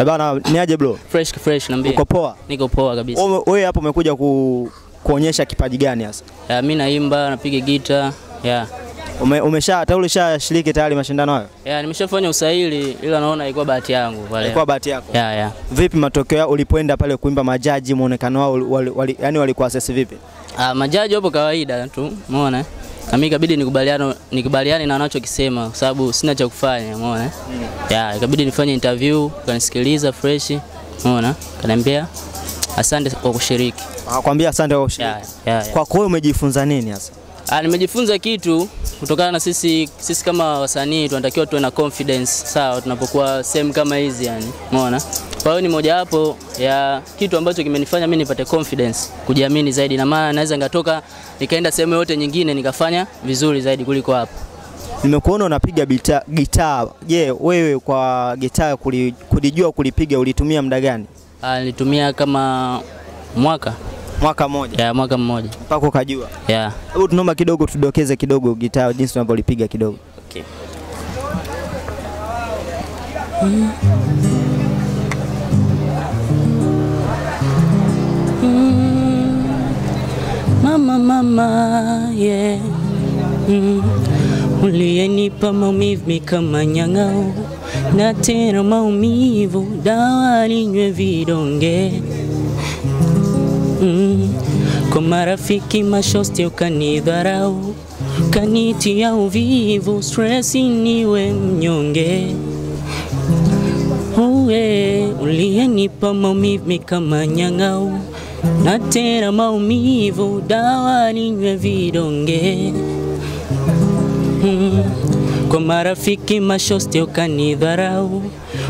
Eh bana, ni aje bro? Fresh fresh niambie. Uko poa? Niko poa kabisa. Wewe hapo umekuja ku, kuonyesha kipaji gani hasa? Ya, mimi naimba, napiga gita. Ya. Ume, umesha tayari ulishashiriki tayari mashindano hayo? Ya, nimeshafanya usaili ila naona ilikuwa bahati yangu pale. Ilikuwa bahati yako. Ya, ya. Vipi matokeo yao ulipoenda pale kuimba majaji, muonekano wao wali, wali, yani walikuwa assess vipi? Ah, majaji hapo kawaida tu, umeona? Na mimi ikabidi nikubaliane nikubaliane na wanachokisema kwa sababu sina cha kufanya, umeona? Ya, ikabidi nifanye interview, kanisikiliza fresh, umeona? Kaniambia asante kwa kushiriki. Akwambia asante kwa kushiriki. Ya, ya, ya. Kwako wewe umejifunza nini hasa? Ah, nimejifunza kitu kutokana na sisi sisi kama wasanii tunatakiwa tuwe na confidence sawa, tunapokuwa sehemu kama hizi yani, umeona. Kwa hiyo ni mojawapo ya kitu ambacho kimenifanya mimi nipate confidence, kujiamini zaidi, na maana naweza ngatoka nikaenda sehemu yote nyingine nikafanya vizuri zaidi kuliko hapo. Nimekuona unapiga gitaa. Je, wewe kwa gitaa kulijua kulipiga ulitumia muda gani? Ah, nilitumia kama mwaka Mwaka mmoja ya mwaka mmoja mpaka ukajua. ya Hebu tunaomba kidogo tudokeze kidogo gitaa jinsi unavyolipiga kidogo. okay. Mama, mama, yeah. Mm. Uliyenipa maumivu mi kama na tena maumivu, dawa linywe vidonge mm. Kwa marafiki mashosti ukanidharau, kanitia uvivu, stresi niwe mnyonge uwe uliyenipa maumivu mi kama nyang'au na tena maumivu, dawa ninywe vidonge hmm. Kwa marafiki mashosti ukanidharau,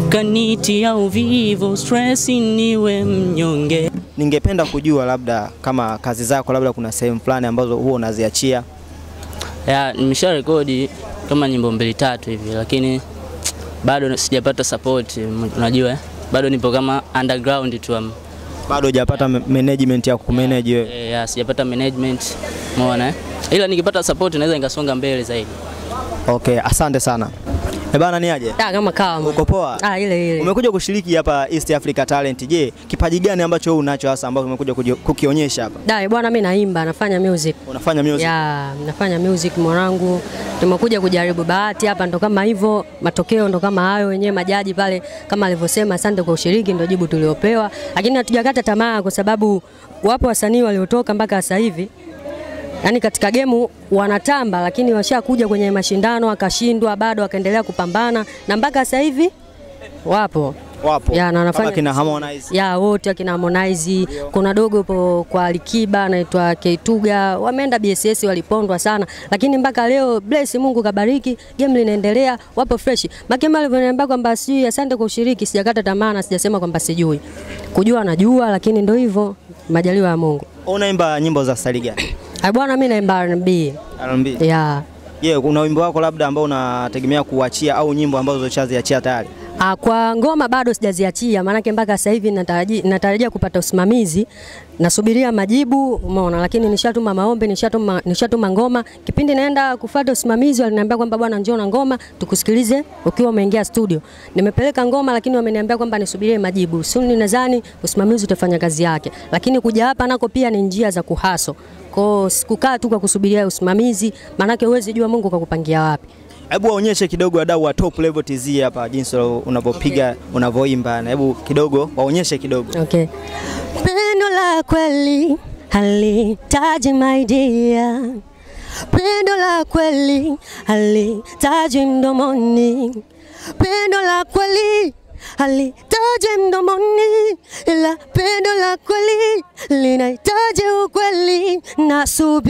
kanitia uvivu, stress niwe mnyonge Ningependa kujua labda kama kazi zako labda kuna sehemu fulani ambazo huwa unaziachia. ya nimesha rekodi kama nyimbo mbili tatu hivi, lakini bado sijapata support. Unajua bado nipo kama underground tu Bado hujapata ma- management ya kumanage wewe. eh, yeah, sijapata management, umeona eh? ila nikipata support naweza nikasonga mbele zaidi. Okay, asante sana. Bana, ni aje? Da, kama kawa Uko poa? Ah, ile ile. Umekuja kushiriki hapa East Africa Talent. Je, kipaji gani ambacho wewe unacho hasa ambacho umekuja kukionyesha hapa? Da, bwana mimi naimba, nafanya music. Unafanya music? Ya, nafanya music mwanangu. Tumekuja kujaribu bahati hapa ndo kama hivyo, matokeo ndo kama hayo wenyewe majaji pale kama alivyosema asante kwa ushiriki ndo jibu tuliopewa. Lakini hatujakata tamaa kwa sababu wapo wasanii waliotoka mpaka sasa hivi Yaani katika gemu wanatamba lakini washakuja kwenye mashindano akashindwa, bado akaendelea kupambana na mpaka sasa hivi wapo. Wapo. Ya, na wanafanya kina. Harmonize. ya wote akina Harmonize, kuna dogo po kwa Alikiba anaitwa Keituga, wameenda BSS walipondwa sana, lakini mpaka leo bless Mungu kabariki, game linaendelea, wapo fresh. Makema alivyoniambia kwamba sijui, asante kwa ushiriki, sijakata tamaa na sijasema kwamba sijui. Kujua najua, lakini ndio hivyo majaliwa ya Mungu. Unaimba nyimbo za style gani? Ai bwana, mimi naimba R&B. R&B. Yeah. Yeah, kuna wimbo wako labda ambao unategemea kuachia au nyimbo ambazo ushaziachia tayari? Ah, kwa ngoma bado sijaziachia, maanake mpaka sasa hivi natarajia, natarajia kupata usimamizi, nasubiria majibu, umeona, lakini nishatuma maombi, nishatuma, nishatuma ngoma. Kipindi naenda kufuata usimamizi, waliniambia kwamba bwana, njoo na ngoma tukusikilize ukiwa umeingia studio. Nimepeleka ngoma, lakini wameniambia kwamba nisubirie majibu. Suni nadhani usimamizi utafanya kazi yake, lakini kuja hapa nako pia ni njia za kuhaso kwao, sikukaa tu kwa kusubiria usimamizi, maanake huwezi jua Mungu kakupangia wapi. Hebu waonyeshe kidogo wadau wa Top Level TZ hapa jinsi unavyopiga okay. unavyoimba, na hebu kidogo waonyeshe kidogo. Okay. Pendo la kweli halitaji my dear. Pendo la kweli halitaji mdomoni. Pendo la kweli halitaji mdomoni, ila pendo la kweli linahitaji ukweli na subira.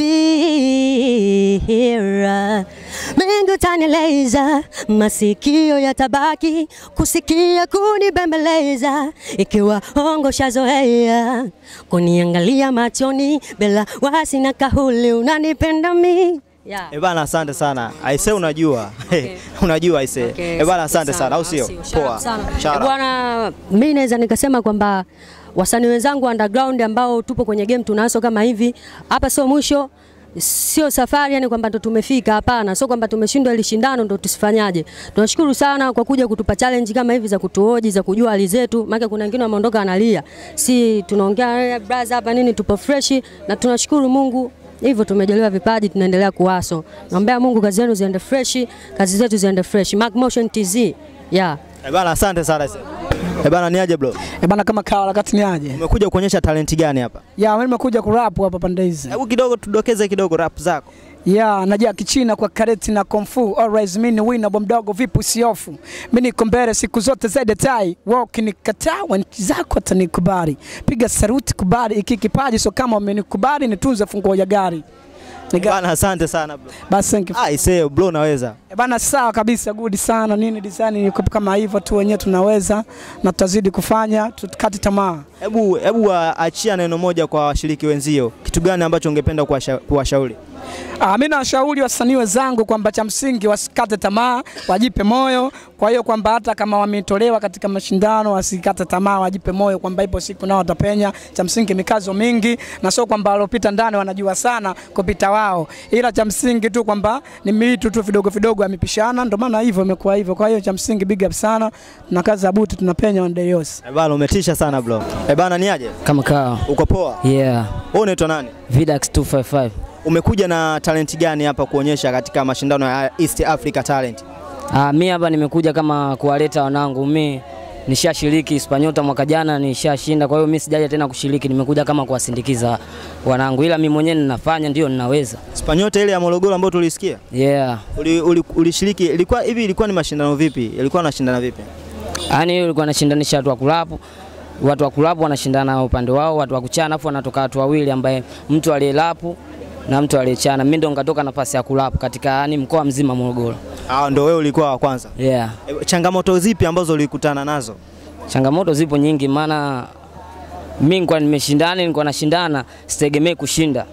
Mengi tanileza, masikio yatabaki kusikia kunibembeleza, ikiwa hongo shazoea kuniangalia machoni bila wasi na kahuli, unanipenda mi yeah. Ebana, bana, asante sana. Aise, unajua unajua aise. Okay, Ebana, bana, asante sana, au sio? Poa. Eh. Bwana, mimi naweza nikasema kwamba wasanii wenzangu underground ambao tupo kwenye game tunaso kama hivi, hapa sio mwisho sio safari yani kwamba ndo tumefika, hapana. Sio kwamba tumeshindwa ile shindano ndo tusifanyaje. Tunashukuru sana kwa kuja kutupa challenge kama hivi za kutuoji za kujua hali zetu, maana kuna wengine wameondoka analia, si tunaongea hey, brother hapa nini, tupo fresh na tunashukuru Mungu hivyo tumejaliwa vipaji, tunaendelea kuwaso. Naombea Mungu kazi zenu ziende fresh, kazi zetu ziende fresh. Mark Motion TZ yeah. Eh bana, asante sana. Eh bana, niaje bro? Eh bana, kama kawa lakati ni aje? Umekuja kuonyesha talenti gani hapa? Ya, mimi nimekuja kurap hapa pande hizi. Hebu kidogo tudokeze kidogo rap zako. Ya, najua kichina kwa kareti na konfu fu. Always mimi ni winner bwa mdogo vipi usiofu. Mimi niko mbele siku zote zaidi tai. Wao ukinikataa wanchi zako atanikubali. Piga saruti kubali ikikipaji so kama umenikubali nitunze funguo ya gari. Eh Niga, bana, asante sana bro. basi thank you. Ah, isee bro, naweza. E bana, sawa kabisa, good sana. Nini design ni kama hivyo tu, wenyewe tunaweza na tutazidi kufanya, tukati tamaa. Hebu hebu achia neno moja kwa washiriki wenzio, kitu gani ambacho ungependa kuwashauri? kuwashauri? Ah, mimi nawashauri wasanii wenzangu kwamba cha msingi wasikate tamaa, wajipe moyo. Kwa hiyo kwamba hata kama wametolewa katika mashindano wasikate tamaa, wajipe moyo kwamba ipo siku nao watapenya. Cha msingi mikazo mingi, na sio kwamba waliopita ndani wanajua sana kupita wao, ila cha msingi tu kwamba ni mitu tu vidogo vidogo amepishana, ndio maana hivyo imekuwa hivyo. Kwa hiyo cha msingi big up sana, na kazi ya buti tunapenya one day yose. Eh bana, umetisha sana bro. Eh bana, niaje? kama kawa Uko poa? yeah Wewe unaitwa nani? Vidax 255 Umekuja na talenti gani hapa kuonyesha katika mashindano ya East Africa Talent? ah mi hapa nimekuja kama kuwaleta wanangu mi nishashiriki Hispaniota mwaka jana nishashinda, kwa hiyo mi sijaja tena kushiriki, nimekuja kama kuwasindikiza wanangu, ila mi mwenyewe ninafanya, ndio ninaweza. Spanyota ile ya Morogoro ambayo tulisikia? Yeah, Uli- uli- Ulishiriki, ilikuwa hivi, ilikuwa ni mashindano vipi? Ilikuwa anashindana vipi? yaani hiyo ilikuwa nashindanisha watu wa kulapu watu wa kulapu wanashindana upande wao, watu wa kuchana, afu wanatoka watu wawili, ambaye mtu aliyelapu na mtu aliyechana. Mimi ndo nikatoka nafasi ya kulapu katika yani mkoa mzima Morogoro. Ah, ndo wewe ulikuwa wa kwanza. Yeah. E, changamoto zipi ambazo ulikutana nazo? Changamoto zipo nyingi, maana mimi nilikuwa nimeshindana, nilikuwa nashindana, sitegemei kushinda,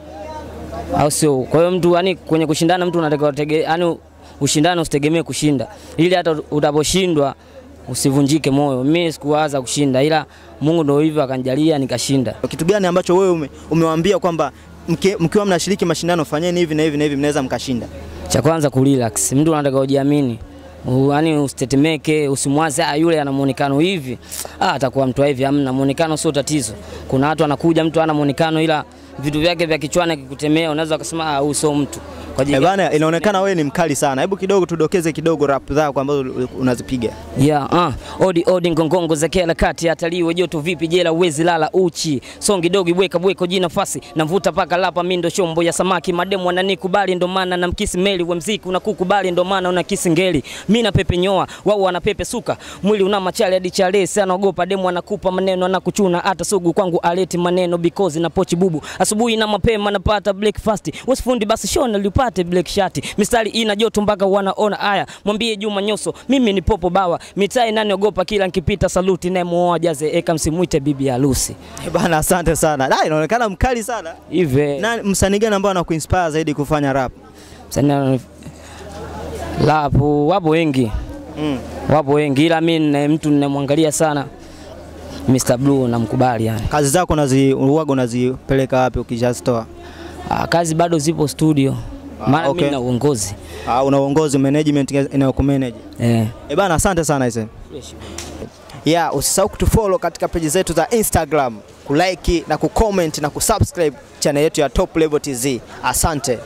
au sio? Kwa hiyo mtu yani, kwenye kushindana mtu unatakiwa yani ushindane, usitegemee kushinda, ili hata utaposhindwa usivunjike moyo. Mimi sikuwaza kushinda, ila Mungu ndio hivyo akanijalia nikashinda. Kitu gani ambacho wewe ume, umewaambia kwamba mkiwa mnashiriki mashindano fanyeni hivi na hivi na hivi mnaweza mkashinda? Cha kwanza kurelax, mtu anataka ujiamini, yaani usitetemeke, usimwaze ah, yule ana muonekano hivi, ah, atakuwa mtu hivi. Amna, muonekano sio tatizo. Kuna watu anakuja mtu ana muonekano, ila vitu vyake vya kichwani kikutemea unaweza ukasema ah, huyu sio mtu. Kwa ajili bana, inaonekana wewe ni mkali sana. Hebu kidogo tudokeze kidogo rap zako ambazo unazipiga. Yeah, uh, odi odi ngongongo za kila kati. Ataliwe joto vipi jela uwezi lala uchi. Songi dogi bweka bweko jina fasi. Navuta paka lapa mindo shombo ya samaki. Mademu wananikubali ndo maana na mkisi meli. We mziki unakukubali ndo maana una kisi ngeli. Mimi na pepe nyoa wao wana pepe suka mwili una machale hadi chale sana ogopa demu anakupa maneno anakuchuna. Hata sugu kwangu aleti maneno because na pochi bubu. Asubuhi na mapema napata breakfast. Wasifundi basi shona lipate black shirt, mistari ina joto mpaka wanaona haya mwambie Juma Nyoso mimi ni popo bawa mitaa inaniogopa kila nikipita saluti naye muoa jaze eka msimuite bibi harusi Eh bana, asante sana. Da, inaonekana mkali sana. hivi Na msanii gani ambao anakuinspire zaidi kufanya rap? Msanii rap, wapo wengi Mm. wapo wengi ila mimi ni mtu ninamwangalia sana Mr Blue namkubali yani Kazi zako unazi uwaga unazipeleka wapi ukishazitoa? Ah, kazi bado zipo studio maana okay. mimi na uongozi Ah, una uongozi management inayokumanage. eh. Eh bana, asante sana ise. Yeah, usisahau kutufollow katika peji zetu za Instagram, kulike na kucomment na kusubscribe channel yetu ya Top Level TZ. Asante.